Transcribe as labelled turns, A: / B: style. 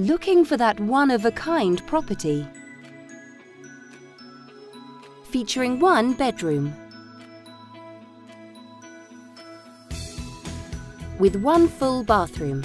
A: Looking for that one-of-a-kind property. Featuring one bedroom. With one full bathroom.